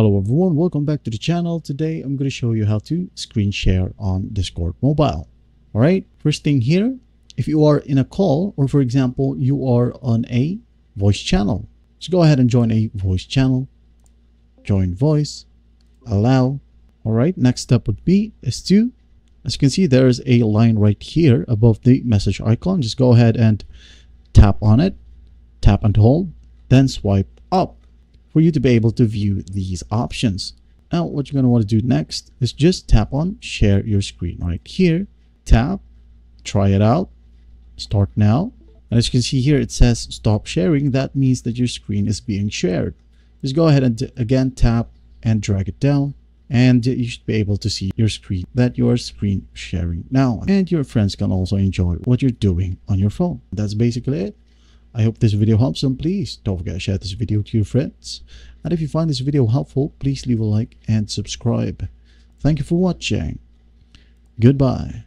Hello everyone, welcome back to the channel. Today I'm going to show you how to screen share on Discord Mobile. Alright, first thing here, if you are in a call or for example you are on a voice channel, just go ahead and join a voice channel, join voice, allow. Alright, next step would be is to, as you can see there is a line right here above the message icon. Just go ahead and tap on it, tap and hold, then swipe up for you to be able to view these options. Now, what you're going to want to do next is just tap on share your screen right here. Tap, try it out, start now. And as you can see here, it says stop sharing. That means that your screen is being shared. Just go ahead and again tap and drag it down and you should be able to see your screen that you are screen sharing now and your friends can also enjoy what you're doing on your phone that's basically it I hope this video helps and please don't forget to share this video to your friends. And if you find this video helpful, please leave a like and subscribe. Thank you for watching. Goodbye.